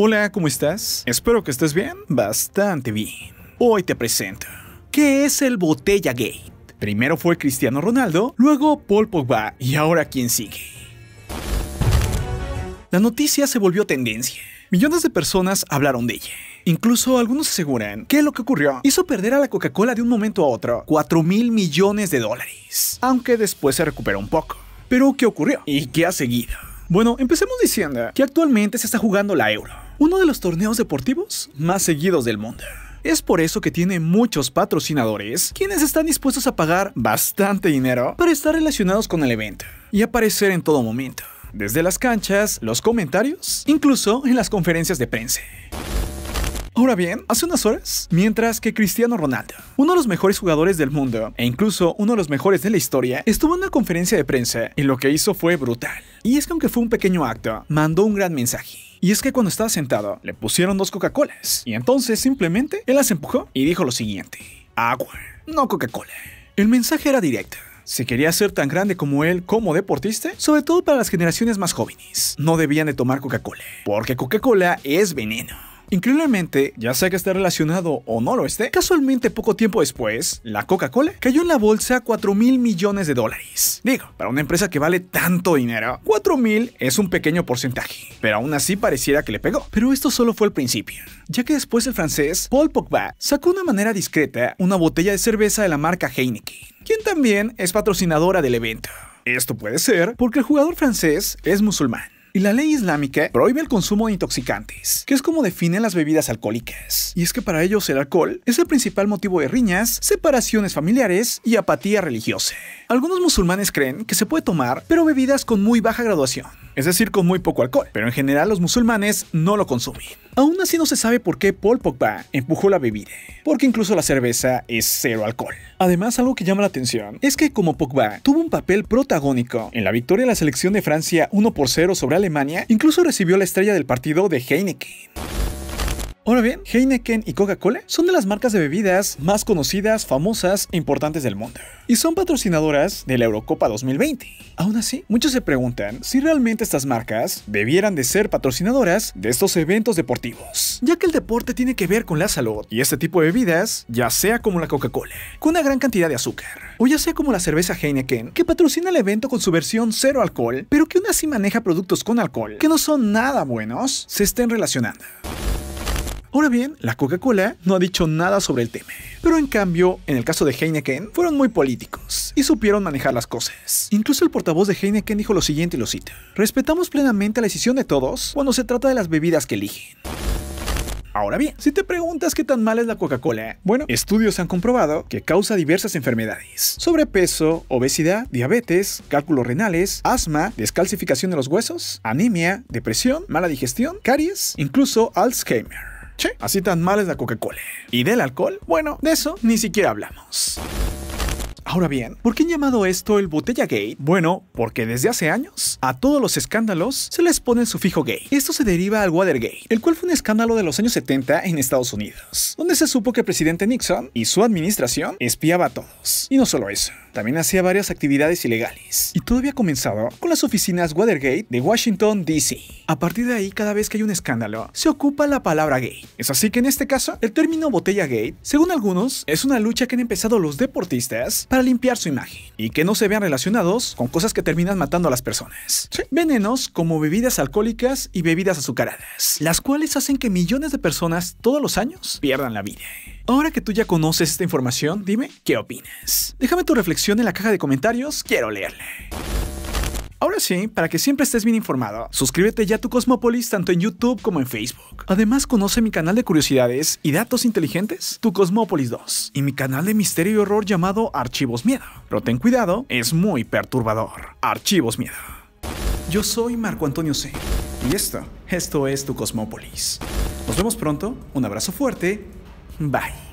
Hola, ¿cómo estás? Espero que estés bien. Bastante bien. Hoy te presento. ¿Qué es el Botella Gate? Primero fue Cristiano Ronaldo, luego Paul Pogba y ahora quién sigue. La noticia se volvió tendencia. Millones de personas hablaron de ella. Incluso algunos aseguran que lo que ocurrió hizo perder a la Coca-Cola de un momento a otro 4 mil millones de dólares, aunque después se recuperó un poco. Pero ¿qué ocurrió? ¿Y qué ha seguido? Bueno, empecemos diciendo que actualmente se está jugando la Euro, uno de los torneos deportivos más seguidos del mundo. Es por eso que tiene muchos patrocinadores, quienes están dispuestos a pagar bastante dinero para estar relacionados con el evento y aparecer en todo momento, desde las canchas, los comentarios, incluso en las conferencias de prensa. Ahora bien, hace unas horas, mientras que Cristiano Ronaldo, uno de los mejores jugadores del mundo e incluso uno de los mejores de la historia, estuvo en una conferencia de prensa y lo que hizo fue brutal. Y es que aunque fue un pequeño acto, mandó un gran mensaje. Y es que cuando estaba sentado, le pusieron dos Coca-Colas. Y entonces simplemente él las empujó y dijo lo siguiente: Agua, no Coca-Cola. El mensaje era directo. Si quería ser tan grande como él como deportista, sobre todo para las generaciones más jóvenes, no debían de tomar Coca-Cola, porque Coca-Cola es veneno. Increíblemente, ya sea que esté relacionado o no lo esté, casualmente poco tiempo después, la Coca-Cola cayó en la bolsa 4 mil millones de dólares. Digo, para una empresa que vale tanto dinero, 4 mil es un pequeño porcentaje, pero aún así pareciera que le pegó. Pero esto solo fue el principio, ya que después el francés Paul Pogba sacó de una manera discreta una botella de cerveza de la marca Heineken, quien también es patrocinadora del evento. Esto puede ser porque el jugador francés es musulmán. Y la ley islámica prohíbe el consumo de intoxicantes, que es como definen las bebidas alcohólicas. Y es que para ellos el alcohol es el principal motivo de riñas, separaciones familiares y apatía religiosa. Algunos musulmanes creen que se puede tomar, pero bebidas con muy baja graduación, es decir, con muy poco alcohol, pero en general los musulmanes no lo consumen. Aún así no se sabe por qué Paul Pogba empujó la bebida, porque incluso la cerveza es cero alcohol. Además, algo que llama la atención es que como Pogba tuvo un papel protagónico en la victoria de la selección de Francia 1 por 0 sobre Alemania, incluso recibió la estrella del partido de Heineken. Ahora bien, Heineken y Coca-Cola son de las marcas de bebidas más conocidas, famosas e importantes del mundo. Y son patrocinadoras de la Eurocopa 2020. Aún así, muchos se preguntan si realmente estas marcas debieran de ser patrocinadoras de estos eventos deportivos, ya que el deporte tiene que ver con la salud y este tipo de bebidas, ya sea como la Coca-Cola, con una gran cantidad de azúcar, o ya sea como la cerveza Heineken, que patrocina el evento con su versión cero alcohol, pero que aún así maneja productos con alcohol que no son nada buenos, se estén relacionando. Ahora bien, la Coca-Cola no ha dicho nada sobre el tema, pero en cambio, en el caso de Heineken, fueron muy políticos y supieron manejar las cosas. Incluso el portavoz de Heineken dijo lo siguiente y lo cito: Respetamos plenamente la decisión de todos cuando se trata de las bebidas que eligen. Ahora bien, si te preguntas qué tan mal es la Coca-Cola, bueno, estudios han comprobado que causa diversas enfermedades. Sobrepeso, obesidad, diabetes, cálculos renales, asma, descalcificación de los huesos, anemia, depresión, mala digestión, caries, incluso Alzheimer. Así tan mal es la Coca-Cola. ¿Y del alcohol? Bueno, de eso ni siquiera hablamos. Ahora bien, ¿por qué han llamado esto el Botella Gate? Bueno, porque desde hace años a todos los escándalos se les pone el sufijo gay. Esto se deriva al Watergate, el cual fue un escándalo de los años 70 en Estados Unidos, donde se supo que el presidente Nixon y su administración espiaba a todos. Y no solo eso, también hacía varias actividades ilegales. Y todo había comenzado con las oficinas Watergate de Washington, D.C. A partir de ahí, cada vez que hay un escándalo, se ocupa la palabra gay. Es así que en este caso, el término botella gate, según algunos, es una lucha que han empezado los deportistas para limpiar su imagen y que no se vean relacionados con cosas que terminan matando a las personas. Venenos como bebidas alcohólicas y bebidas azucaradas, las cuales hacen que millones de personas todos los años pierdan la vida. Ahora que tú ya conoces esta información, dime qué opinas. Déjame tu reflexión en la caja de comentarios, quiero leerle. Ahora sí, para que siempre estés bien informado, suscríbete ya a tu Cosmópolis tanto en YouTube como en Facebook. Además, conoce mi canal de curiosidades y datos inteligentes, tu Cosmópolis 2, y mi canal de misterio y horror llamado Archivos Miedo. Pero ten cuidado, es muy perturbador. Archivos Miedo. Yo soy Marco Antonio C. Y esto, esto es tu Cosmópolis. Nos vemos pronto, un abrazo fuerte Bye.